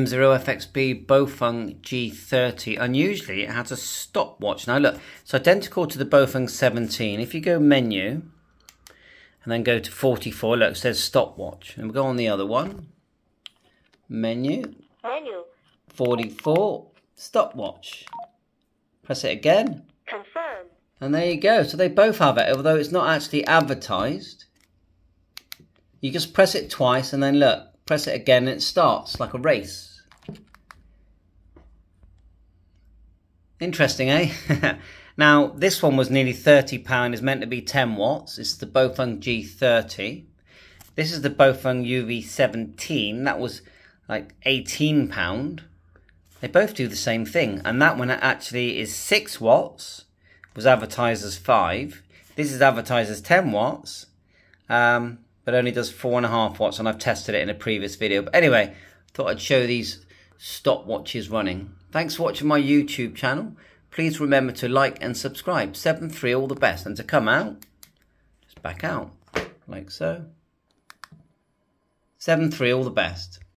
M0FXB Baofeng G30. Unusually, it has a stopwatch. Now look, it's identical to the Baofeng 17. If you go menu, and then go to 44, look, it says stopwatch. And we go on the other one. Menu. Menu. 44, stopwatch. Press it again. Confirm. And there you go. So they both have it, although it's not actually advertised. You just press it twice and then look, press it again and it starts like a race. Interesting, eh? now, this one was nearly £30. It's meant to be 10 watts. It's the Baofeng G30. This is the Baofeng UV17. That was like £18. They both do the same thing. And that one actually is 6 watts. Was advertised as 5. This is advertised as 10 watts. Um, but only does four and a half watts and I've tested it in a previous video. But anyway, thought I'd show these stopwatches running. Thanks for watching my YouTube channel. Please remember to like and subscribe. 7-3 all the best. And to come out, just back out like so. 7-3 all the best.